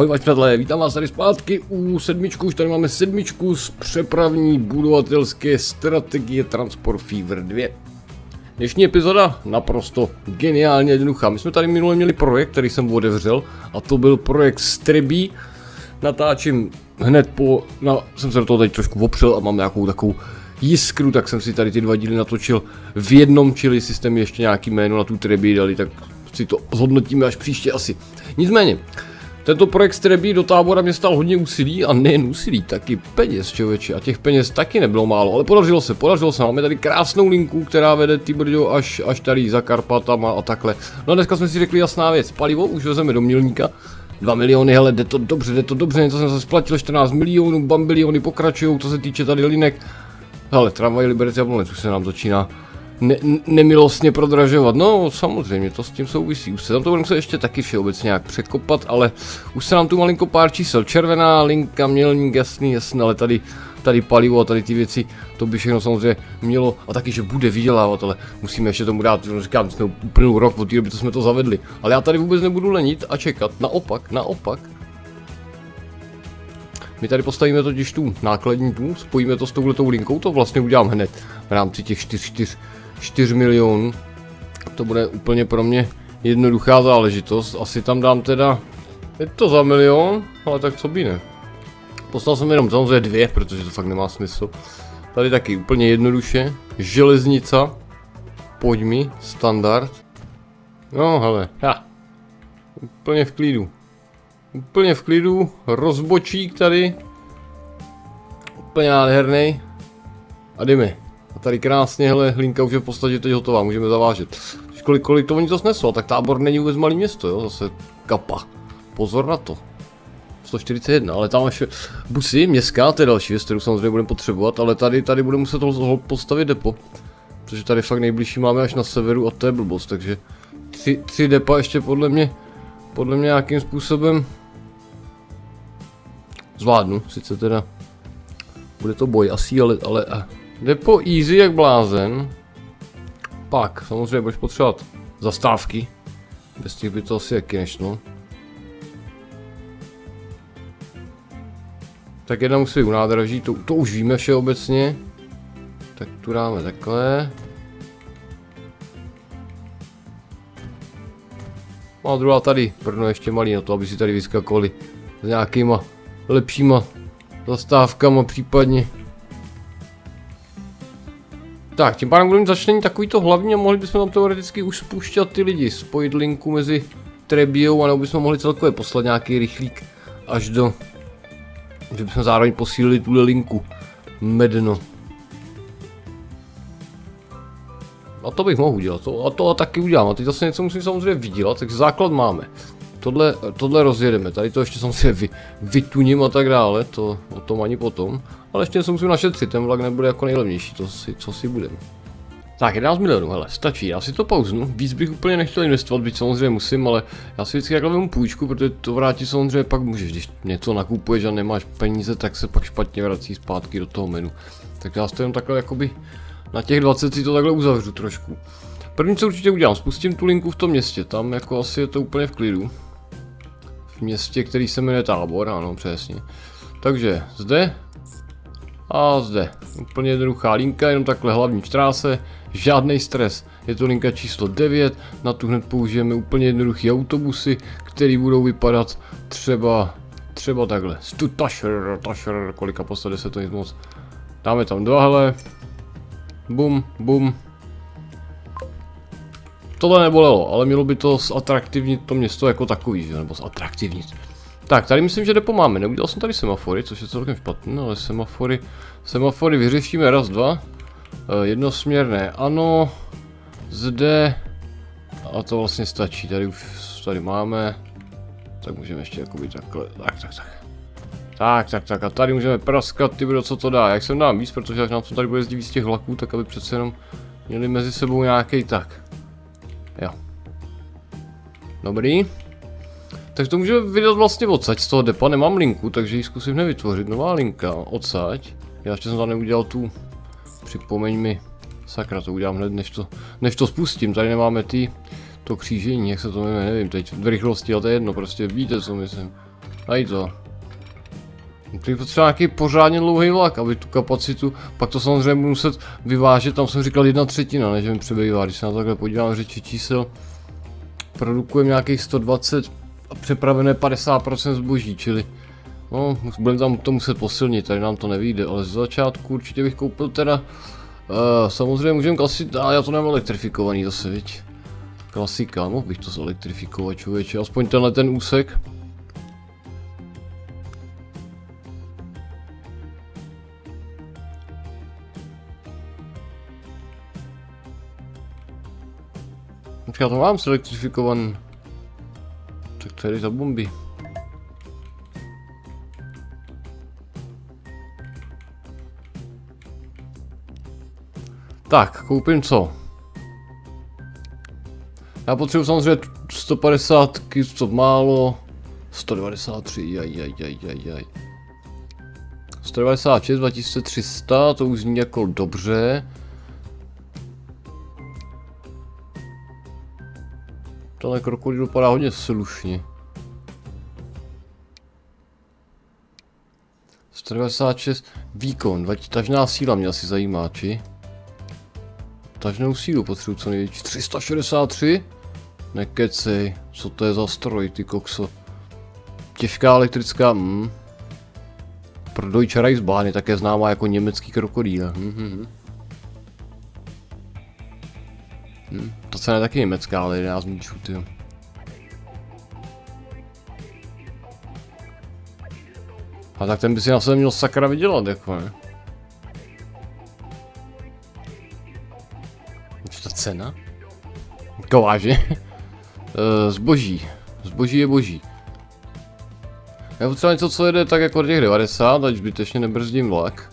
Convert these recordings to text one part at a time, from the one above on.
Ahoj vaši přátelé, vítám vás tady zpátky u sedmičku, už tady máme sedmičku z přepravní budovatelské strategie Transport Fever 2. Dnešní epizoda naprosto geniálně jednoduchá. My jsme tady minule měli projekt, který jsem otevřel a to byl projekt Strebí. Natáčím hned po, no, jsem se do toho teď trošku opřel a mám nějakou takovou jiskru, tak jsem si tady ty dva díly natočil v jednom, čili systém ještě nějaký jméno na tu Trebi dali, tak si to zhodnotíme až příště asi. Nicméně, tento projekt Strebí do tábora mě stál hodně úsilí a nejen úsilí, taky peněz člověče a těch peněz taky nebylo málo, ale podařilo se, podařilo se, máme tady krásnou linku, která vede ty brďo až, až tady za Karpatama a takhle. No a dneska jsme si řekli jasná věc, palivo už vezeme do milníka, 2 miliony, hele, jde to dobře, jde to dobře, něco jsem se splatil, 14 milionů, bambiliony pokračují, co se týče tady linek. Hele, tramvaj Liberec Jablonec už se nám začíná ne, nemilostně prodražovat. No samozřejmě, to s tím souvisí. Už se tam to budeme ještě taky všeobecně nějak překopat, ale už se nám tu malinko pár čísel. Červená linka, mělník, jasný, jasný, ale tady, tady palivo a tady ty věci, to by všechno samozřejmě mělo a taky, že bude vydělávat, ale musíme ještě tomu dát, říkám, jsme úplný rok od té doby, co jsme to zavedli. Ale já tady vůbec nebudu lenit a čekat, naopak, naopak. My tady postavíme totiž tu nákladní tu, spojíme to s touhletou linkou, to vlastně udělám hned v rámci těch 4, 4 4 milionů. To bude úplně pro mě jednoduchá záležitost. Asi tam dám teda, je to za milion, ale tak co by ne. Poslal jsem jenom samozřejmě dvě, protože to fakt nemá smysl. Tady taky úplně jednoduše. Železnica. Pojď mi, standard. No hele, ja. Úplně v klidu. Úplně v klidu, rozbočík tady. Úplně nádherný. A jdeme. Tady krásně, hele, hlinka už je v podstatě teď hotová, můžeme zavážet. Kolik, kolik to oni to sneslo, tak tábor není vůbec malý město, jo, zase kapa. Pozor na to. 141, ale tam ještě busy, městská, to je další věc, kterou samozřejmě budeme potřebovat, ale tady, tady budeme muset postavit depo. Protože tady fakt nejbližší máme až na severu a to je blbost, takže tři, tři depa ještě podle mě, podle mě nějakým způsobem zvládnu, sice teda bude to boj asi, ale, ale Jde po easy jak blázen. Pak, samozřejmě budeš potřebovat zastávky. Bez těch by to asi jaký nešlo. Tak jedna musí být u nádraží, to, to už víme všeobecně. Tak tu dáme takhle. No a druhá tady, prvno ještě malý na to, aby si tady vyskakovali s nějakýma lepšíma zastávkama případně. Tak, tím pádem budeme začlenit takový to hlavní a mohli bychom tam teoreticky už spušťat ty lidi, spojit linku mezi Trebiou, anebo bychom mohli celkově poslat nějaký rychlík až do, že bychom zároveň posílili tuhle linku. Medno. A to bych mohl udělat, to, a to a taky udělám, a teď zase něco musím samozřejmě vydělat, takže základ máme. Tohle, tohle rozjedeme, tady to ještě samozřejmě vy, vytuním a tak dále, to o tom ani potom. Ale ještě se musím našetřit, ten vlak nebude jako nejlevnější, to si, co si budeme. Tak 11 milionů, hele, stačí, já si to pauznu, víc bych úplně nechtěl investovat, byť samozřejmě musím, ale já si vždycky takhle vemu půjčku, protože to vrátit samozřejmě pak můžeš, když něco nakupuješ a nemáš peníze, tak se pak špatně vrací zpátky do toho menu. Tak já to jenom takhle jakoby na těch 20 si to takhle uzavřu trošku. První co určitě udělám, spustím tu linku v tom městě, tam jako asi je to úplně v klidu. Městě, který se jmenuje Tábor, ano, přesně. Takže zde a zde. Úplně jednoduchá linka, jenom takhle hlavní tráse, žádný stres. Je to linka číslo 9, na tu hned použijeme úplně jednoduché autobusy, které budou vypadat třeba, třeba takhle. Stutašer, tašer, kolika posade se to nic moc. Dáme tam dva, hele. Bum, bum. Tohle nebolelo, ale mělo by to zatraktivnit to město jako takový, že? nebo zatraktivnit. Tak, tady myslím, že depo máme. Neudělal jsem tady semafory, což je celkem špatné, ale semafory, semafory vyřešíme raz, dva. E, jednosměrné, ano. Zde. A to vlastně stačí, tady už tady máme. Tak můžeme ještě jakoby takhle, tak, tak, tak. Tak, tak, tak, a tady můžeme praskat, ty co to dá. Jak jsem dám víc, protože jak nám to tady bude jezdit víc těch vlaků, tak aby přece jenom měli mezi sebou nějaký tak. Jo. Dobrý. Tak to můžeme vydat vlastně odsaď z toho depa, nemám linku, takže ji zkusím nevytvořit. Nová linka, odsaď. Já ještě jsem tam neudělal tu, připomeň mi, sakra to udělám hned, než to, než to spustím. Tady nemáme ty, to křížení, jak se to jmenuje, nevím teď, v rychlosti, ale to je jedno, prostě víte co myslím. Tady to. Teď potřeba nějaký pořádně dlouhý vlak, aby tu kapacitu, pak to samozřejmě budu muset vyvážet, tam jsem říkal jedna třetina, než mi přebývá, když se na takhle podívám řeči čísel. Produkujeme nějakých 120 a přepravené 50% zboží, čili no, budeme tam to muset posilnit, tady nám to nevíde, ale z začátku určitě bych koupil teda, uh, samozřejmě můžeme klasit, a já to nemám elektrifikovaný zase, viď. Klasika, mohl bych to zelektrifikovat člověče, aspoň tenhle ten úsek. Já to mám selektrifikovaný. Tak to je za bomby. Tak, koupím co? Já potřebuji samozřejmě 150, co málo. 193, jaj, jaj, jaj, jaj, jaj. 196, 2300, to už zní jako dobře. Tenhle krokodýl vypadá hodně slušně. 196 výkon, tažná síla mě asi zajímá, či? Tažnou sílu potřebuji co největší. 363? Nekecej, co to je za stroj, ty kokso. Těžká elektrická, hm. Pro Deutsche Reichsbahn je také známá jako německý krokodýl. Hm, hm, hm. Hm, to cena je taky německá, ale 11 míčů, ty. A tak ten by si na sebe měl sakra vydělat, jako ne? Co ta cena? Kováže? Eh, zboží. Zboží je boží. Já potřeba něco, co jede tak jako těch 90, ať zbytečně nebrzdím vlak.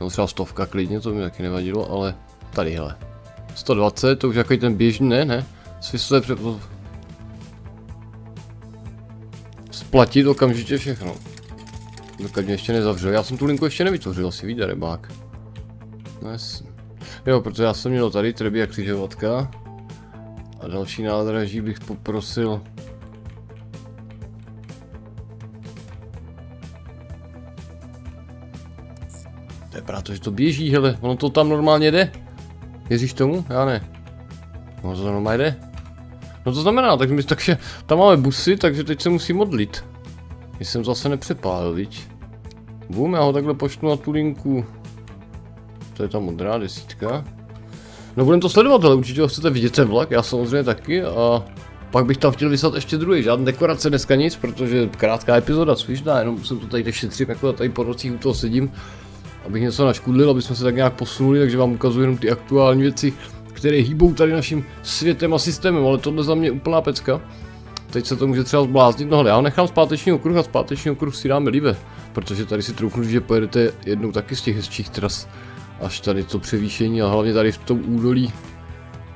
Nebo třeba stovka klidně, to mi taky nevadilo, ale tady hele. 120, to už jako ten běžný, ne, ne. Svislé před... Splatit okamžitě všechno. Dokud mě ještě nezavřel, já jsem tu linku ještě nevytvořil, asi vyjde rybák. No Jo, protože já jsem měl tady trebí a křižovatka. A další nádraží bych poprosil To je právě že to běží, hele, ono to tam normálně jde. Věříš tomu? Já ne. No to normálně jde. No to znamená, tak my, takže tam máme busy, takže teď se musím modlit. Když jsem zase nepřepálil, viď? Bum, já ho takhle pošlu na tu linku. To je ta modrá desítka. No budeme to sledovat, ale určitě ho chcete vidět ten vlak, já samozřejmě taky a pak bych tam chtěl vyslat ještě druhý, žádná dekorace dneska nic, protože krátká epizoda, svižná, jenom jsem to tady šetřím, jako tady po nocích u toho sedím abych něco naškudlil, aby jsme se tak nějak posunuli, takže vám ukazuji jenom ty aktuální věci, které hýbou tady naším světem a systémem, ale tohle za mě úplná pecka. Teď se to může třeba zbláznit, no ale já ho nechám zpáteční okruh a zpáteční okruh si dáme líbe, protože tady si troufnu, že pojedete jednou taky z těch hezčích tras, až tady to převýšení a hlavně tady v tom údolí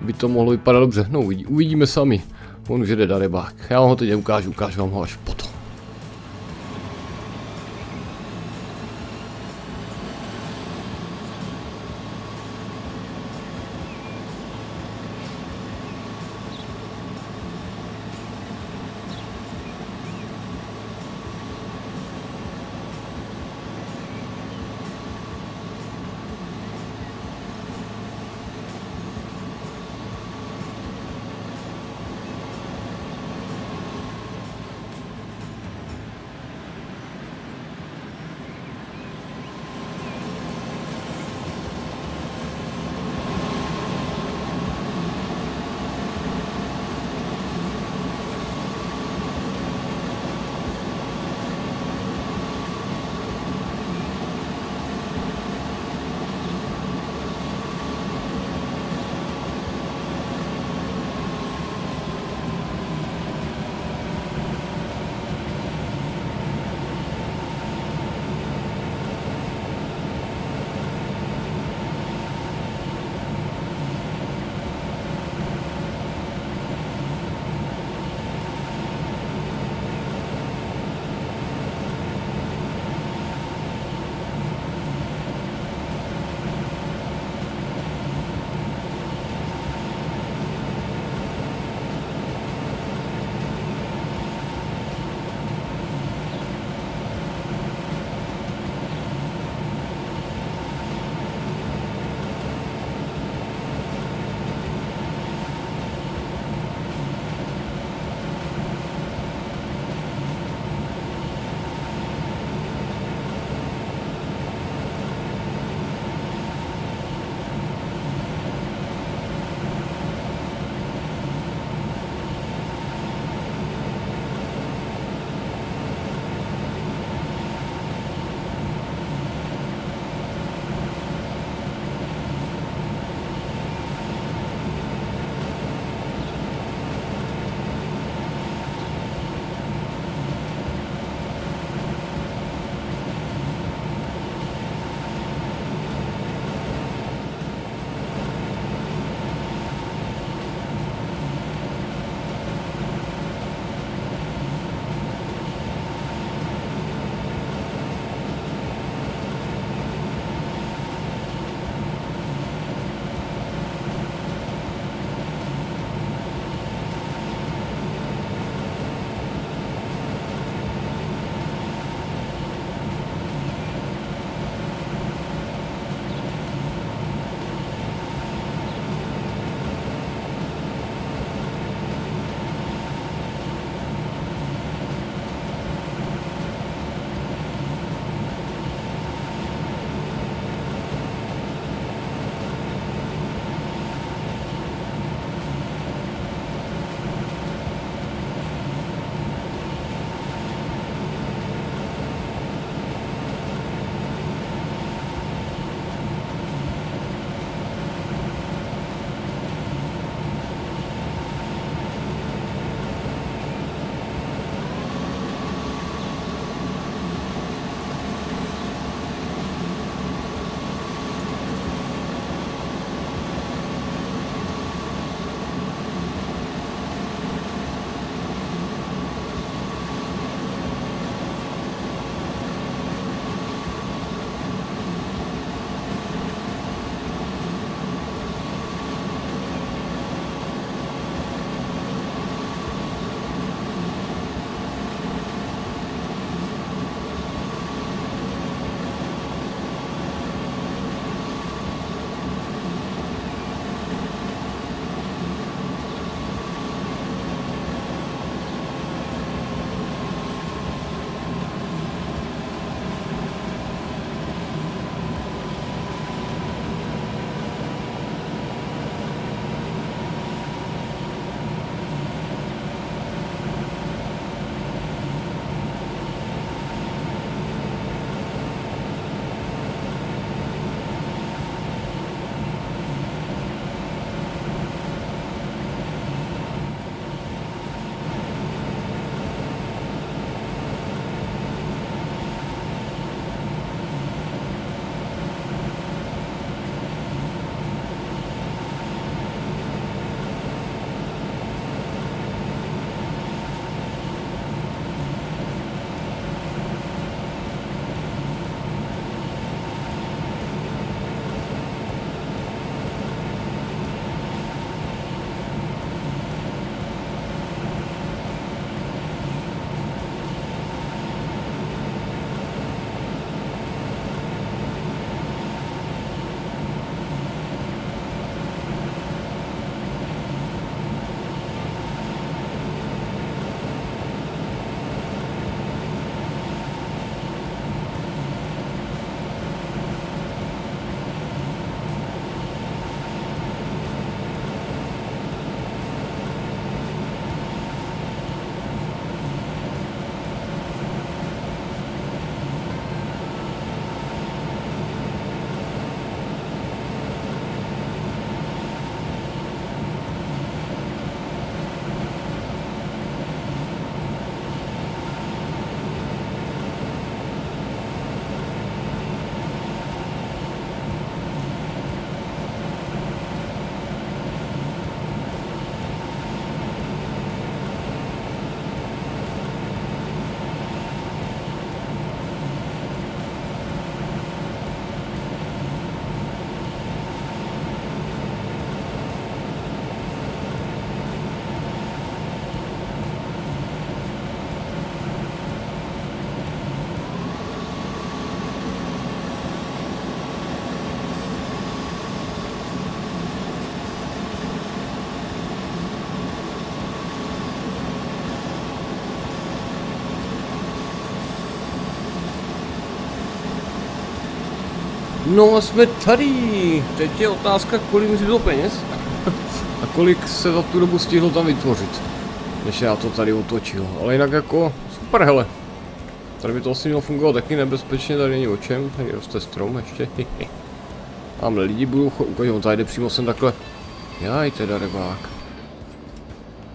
by to mohlo vypadat dobře, no uvidí, uvidíme sami. On už jde darebák, já vám ho teď ukážu, ukážu vám ho až potom. No a jsme tady. Teď je otázka, kolik mi zbylo peněz. a kolik se za tu dobu stihlo tam vytvořit. Než já to tady otočil. Ale jinak jako super hele. Tady by to asi mělo fungovat taky nebezpečně, tady není o čem. Tady roste strom ještě. Tamhle lidi budou chodit, on tady jde přímo sem takhle. Jaj, teda rybák.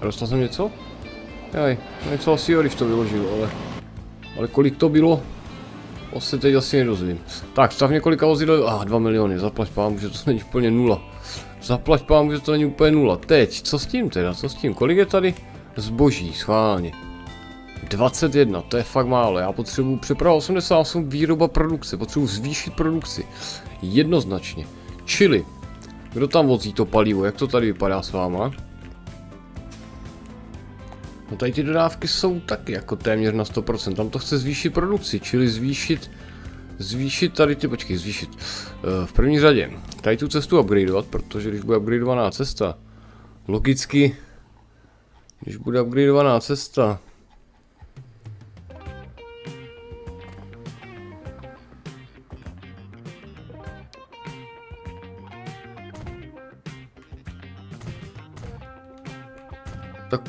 Dostal jsem něco? Jaj, něco asi jo, když to vyložil, ale... Ale kolik to bylo? To se teď asi nedozvím. Tak, stav několika vozidel, ah, 2 miliony, zaplať pán, že to není úplně nula. Zaplať pán, že to není úplně nula. Teď, co s tím teda, co s tím, kolik je tady? Zboží, schválně. 21, to je fakt málo, já potřebuji přeprava 88, výroba produkce, potřebuji zvýšit produkci. Jednoznačně. Čili, kdo tam vozí to palivo, jak to tady vypadá s váma? No tady ty dodávky jsou taky jako téměř na 100%, tam to chce zvýšit produkci, čili zvýšit, zvýšit tady ty, počkej, zvýšit, uh, v první řadě, tady tu cestu upgradeovat, protože když bude upgradeovaná cesta, logicky, když bude upgradeovaná cesta,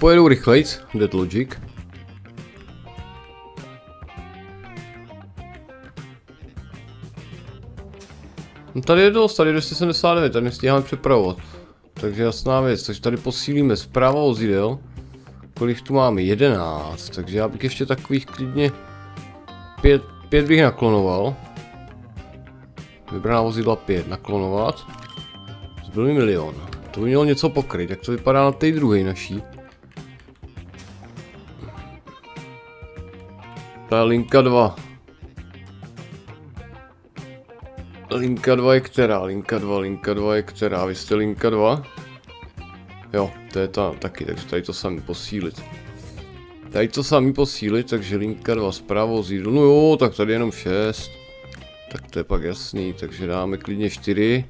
Tak pojedu rychlejc, Dead Logic. No tady je dost, tady je 279, tady nestíháme přepravovat. Takže jasná věc, takže tady posílíme zprava vozidel. Kolik tu máme? 11, takže já bych ještě takových klidně 5, 5 bych naklonoval. Vybraná vozidla 5, naklonovat. Zbyl mi milion. To by mělo něco pokryt, jak to vypadá na té druhé naší. To je linka 2. Linka 2 je která? Linka 2, linka 2 je která? Vy jste linka 2? Jo, to je ta taky, takže tady to sami posílit. Tady to sami posílit, takže linka 2 zpravo zídu. No jo, tak tady jenom 6. Tak to je pak jasný, takže dáme klidně 4.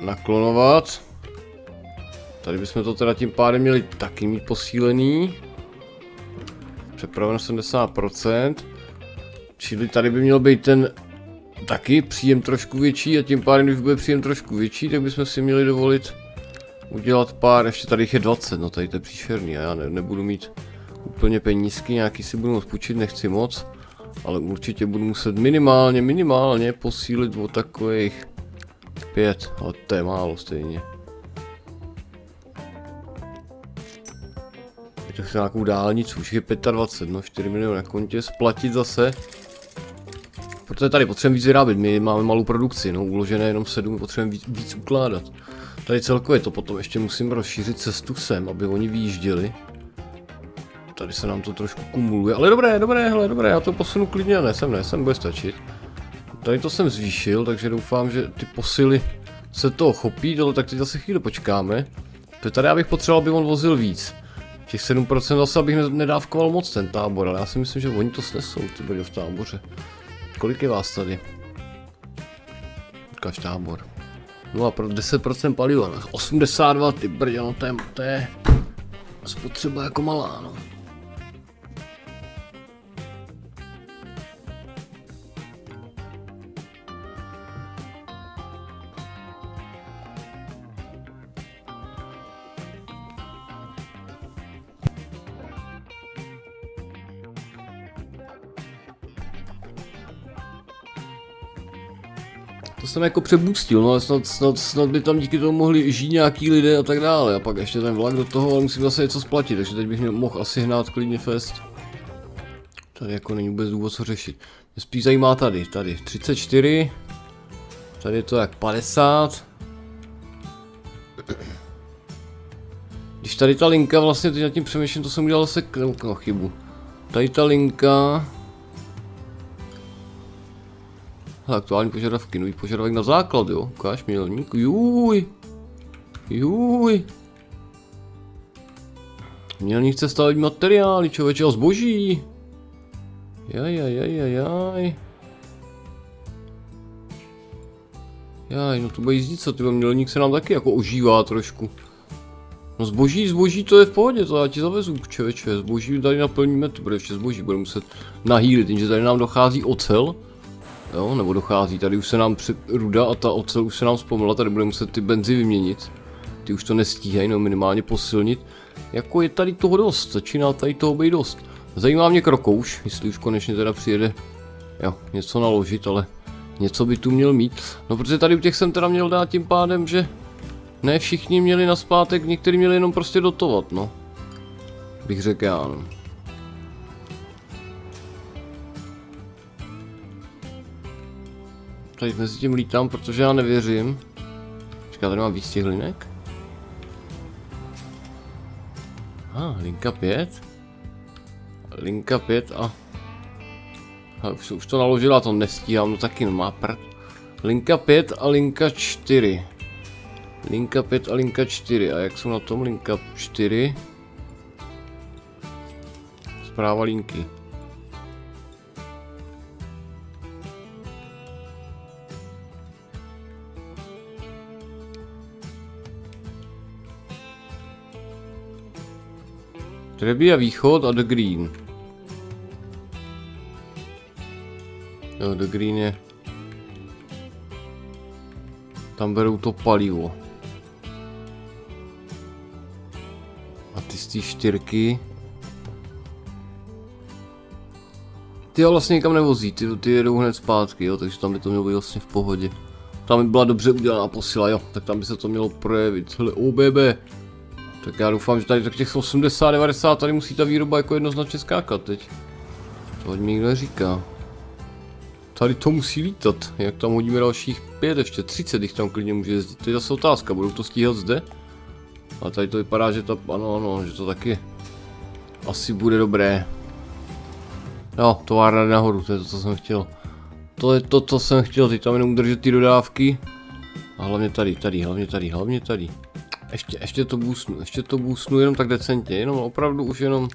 Naklonovat. Tady bychom to teda tím pádem měli taky mít posílený přeprava na 70%. Čili tady by měl být ten taky příjem trošku větší a tím pádem, když bude příjem trošku větší, tak bychom si měli dovolit udělat pár, ještě tady je 20, no tady to je příšerný a já ne, nebudu mít úplně penízky, nějaký si budu moct půjčit, nechci moc, ale určitě budu muset minimálně, minimálně posílit o takových pět, ale to je málo stejně. To chce nějakou dálnici, už je 25, no 4 miliony na kontě, splatit zase. Protože tady potřebujeme víc vyrábět, my máme malou produkci, no uložené jenom 7, potřebujeme víc, víc ukládat. Tady celkově to potom ještě musím rozšířit cestu sem, aby oni vyjížděli. Tady se nám to trošku kumuluje, ale dobré, dobré, hele, dobré, já to posunu klidně, ne, sem ne, sem bude stačit. Tady to jsem zvýšil, takže doufám, že ty posily se toho chopí, ale tak teď zase chvíli počkáme. Tady já bych potřeboval, aby on vozil víc. Těch 7% zase abych nedávkoval moc ten tábor, ale já si myslím, že oni to snesou, ty byli v táboře. Kolik je vás tady? Ukáž tábor. No a pro 10% paliva, 82, ty brdě, no to je, to je spotřeba jako malá, no. Jsem jako přebustil, no snad, snad, snad by tam díky tomu mohli žít nějaký lidé a tak dále. A pak ještě ten vlak do toho, ale musím zase něco splatit, takže teď bych mohl asi hnát klidně fest. Tady jako není vůbec důvod co řešit. Mě spíš zajímá tady, tady 34. Tady je to jak 50. Když tady ta linka, vlastně teď nad tím přemýšlím, to jsem udělal zase no, chybu. Tady ta linka, aktuální požadavky, nový požadavek na základ, jo. Ukáž milník, juj. Juj. Mělník chce stavit materiály, člověče, a zboží. Jaj, jaj, jaj, jaj, jaj. Jaj, no to bude jízdit, co ty mělník se nám taky jako ožívá trošku. No zboží, zboží to je v pohodě, to já ti zavezu, člověče, zboží tady naplníme, to bude ještě zboží, bude muset nahýlit, jenže tady nám dochází ocel. Jo, nebo dochází, tady už se nám před ruda a ta ocel už se nám vzpomněla, tady budeme muset ty benzy vyměnit. Ty už to nestíhají, no minimálně posilnit. Jako je tady toho dost, začíná tady toho být dost. Zajímá mě krokouš, jestli už konečně teda přijede, jo, něco naložit, ale něco by tu měl mít. No protože tady u těch jsem teda měl dát tím pádem, že ne všichni měli na zpátek, někteří měli jenom prostě dotovat, no. Bych řekl já, no. Tady mezi tím lítám, protože já nevěřím. Počká, tady mám těch linek? A, ah, linka 5. Linka 5 a... a už, už to naložila, to nestíhám, no taky no má prd. Linka 5 a linka 4. Linka 5 a linka 4. A jak jsou na tom linka 4? Zpráva linky. Trebia východ a The Green. Jo, The Green je... Tam berou to palivo. A ty z té čtyřky... Ty ho vlastně nikam nevozí, ty, ty jedou hned zpátky, jo, takže tam by to mělo být vlastně v pohodě. Tam by byla dobře udělaná posila, jo, tak tam by se to mělo projevit. Hele, OBB, tak já doufám, že tady tak těch 80-90 tady musí ta výroba jako jednoznačně skákat teď. To mi nikdo neříká. Tady to musí lítat, jak tam hodíme dalších 5, ještě 30 jich tam klidně může jezdit. To je zase otázka, budou to stíhat zde? A tady to vypadá, že to, ano, ano, že to taky asi bude dobré. Jo, továrna nahoru, to je to, co jsem chtěl. To je to, co jsem chtěl, teď tam jenom udržet ty dodávky. A hlavně tady, tady, hlavně tady, hlavně tady. Ještě, ještě to boostnu, ještě to boostnu jenom tak decentně, jenom opravdu už jenom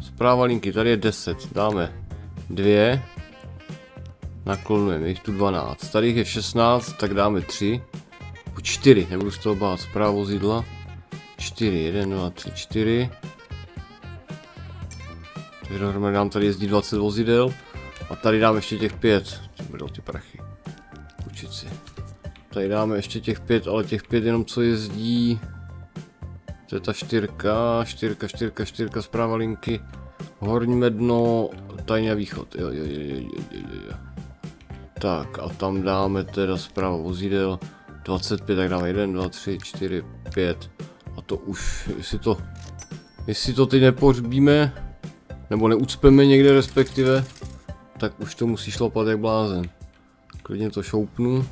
zpráva linky, tady je 10, dáme dvě, naklonujeme, jich tu 12, tady je 16, tak dáme 3, 4, nebudu z toho bát, zpráva vozidla, 4, 1, 2, 3, 4, takže dohromady nám tady jezdí 20 vozidel, a tady dáme ještě těch 5, ty budou ty prachy, učit si. Tady dáme ještě těch pět, ale těch pět jenom co jezdí. To je ta čtyřka, čtyřka, čtyřka, čtyřka, zpráva linky. Horní medno, tajně východ, jo, jo, jo, jo, jo, jo. Tak a tam dáme teda zpráva vozidel. 25, tak dáme 1, 2, 3, 4, 5. A to už, jestli to, jestli to teď nepořbíme, nebo neucpeme někde respektive, tak už to musí šlapat jak blázen. Klidně to šoupnu.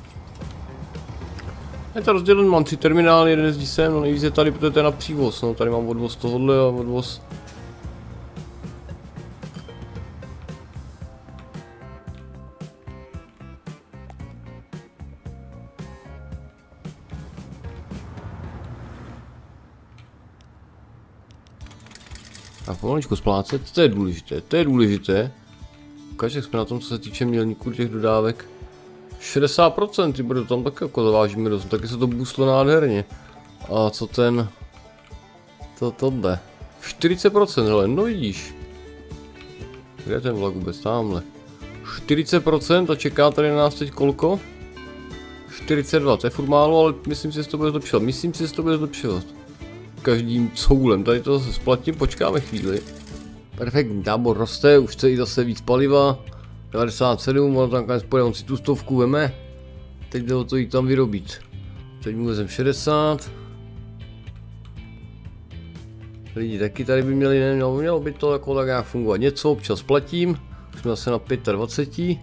Je to rozdělen, mám tři terminály, jeden jezdí sem, no nejvíc je tady, protože to je na přívoz, no tady mám odvoz tohohle a odvoz A pomaličku splácet, to je důležité, to je důležité. Ukáž, jak jsme na tom, co se týče mělníků těch dodávek. 60%, ty bude tam taky jako zavážíme dost, taky se to boostlo nádherně. A co ten... To tohle. 40%, hele, no vidíš. Kde je ten vlak vůbec? Tamhle. 40% a čeká tady na nás teď kolko? 42, to je furt málo, ale myslím si, že to bude zlepšovat. Myslím si, že to bude zlepšovat. Každým coulem, tady to zase splatím, počkáme chvíli. Perfektní, tábor roste, už chce i zase víc paliva. 97, ono tam pojde, on si tu stovku veme. Teď jde o to jít tam vyrobit. Teď mu vezem 60. Lidi taky tady by měli, nemělo, mělo by to jako tak nějak fungovat. Něco občas platím, jsme zase na 25.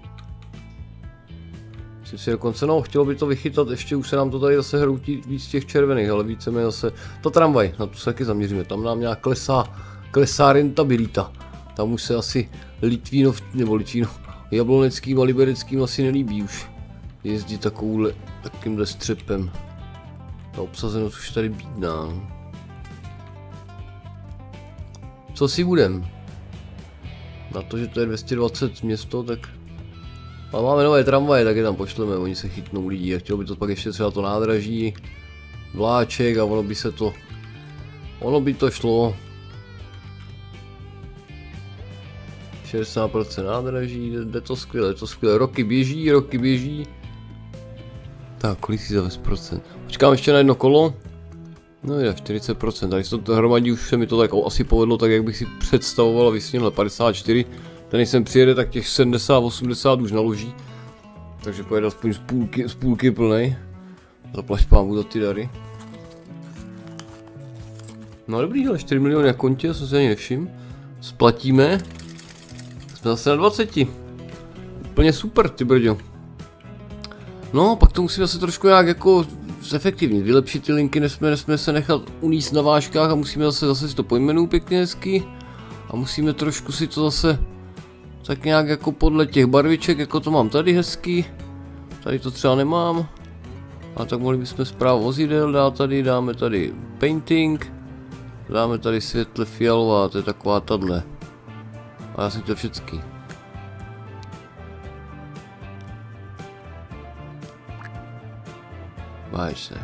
Myslím si dokonce, no, chtělo by to vychytat, ještě už se nám to tady zase hroutí víc těch červených, ale více mi zase, to tramvaj, na to se taky zaměříme, tam nám nějak klesá, klesá rentabilita. Tam už se asi Litvínov, nebo Litvínov, Jabloneckým a Libereckým asi nelíbí už jezdit takovouhle, takýmhle střepem. Ta obsazenost už tady bídná. No. Co si budem? Na to, že to je 220 město, tak... Ale máme nové tramvaje, tak je tam pošleme, oni se chytnou lidí a chtělo by to pak ještě třeba to nádraží, vláček a ono by se to... Ono by to šlo, 60% nádraží, jde to skvěle, jde to skvěle, roky běží, roky běží. Tak, kolik si zavez procent? Počkám ještě na jedno kolo. No je, 40%, tady to dohromadí už se mi to tak asi povedlo tak, jak bych si představoval a vysněl 54. Ten když sem přijede, tak těch 70-80 už naloží. Takže pojede aspoň z půlky, z půlky plnej. Zaplať pámu za ty dary. No dobrý, ale 4 miliony na kontě, jsem si ani nevšim. Splatíme. Zase na 20. Úplně super, ty brďo. No, pak to musíme asi trošku nějak jako zefektivnit, vylepšit ty linky, nesmíme, nesmíme se nechat uníst na vážkách a musíme zase, zase si to pojmenuji pěkně hezky. A musíme trošku si to zase tak nějak jako podle těch barviček, jako to mám tady hezky. Tady to třeba nemám. A tak mohli bychom zprávu vozidel dát tady, dáme tady painting. Dáme tady světle fialová, to je taková tadle. A asi to všecky. Máš se.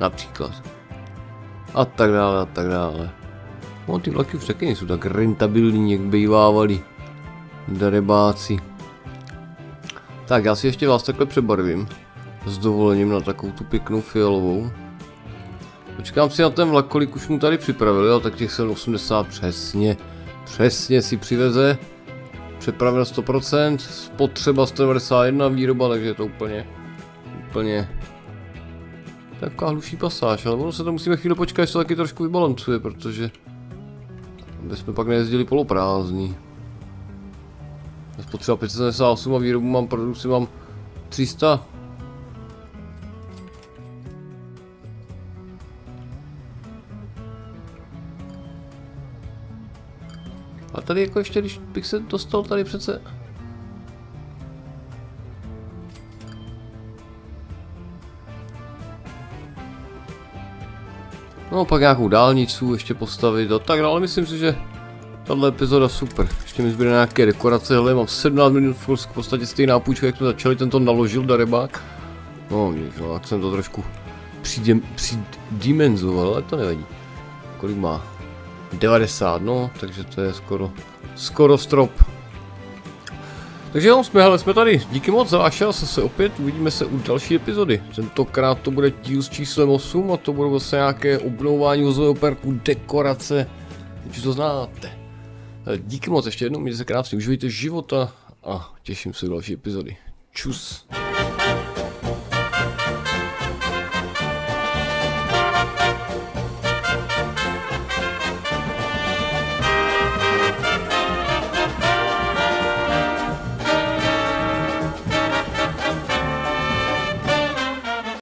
Například. A tak dále, a tak dále. No ty vlaky už taky nejsou tak rentabilní, jak bývávali. Darebáci. Tak já si ještě vás takhle přebarvím. S dovolením na takovou tu pěknou fialovou. Počkám si na ten vlak, kolik už mu tady připravili, jo, tak těch 80 přesně. Přesně si přiveze. Přepravil 100%, spotřeba 191 výroba, takže je to úplně, úplně taková hluší pasáž, ale ono se to musíme chvíli počkat, až to taky trošku vybalancuje, protože aby jsme pak nejezdili poloprázdní. Spotřeba 578 a výrobu mám, produkci mám 300. A tady jako ještě, když bych se dostal tady přece... No pak nějakou dálnicu ještě postavit a tak dále, myslím si, že tahle epizoda super. Ještě mi zbyde nějaké dekorace, hele, mám 17 minut v podstatě stejná půjčka, jak jsme začali, ten to naložil darebák. No, no, tak jsem to trošku přidimenzoval, ale to nevadí. Kolik má? 90, no, takže to je skoro, skoro strop. Takže jo, jsme, hele, jsme tady. Díky moc za váš čas, se opět uvidíme se u další epizody. Tentokrát to bude díl s číslem 8 a to bude zase nějaké obnovování vozového parku, dekorace, když to znáte. Díky moc ještě jednou, mějte se krásně, užijte života a těším se u další epizody. Čus.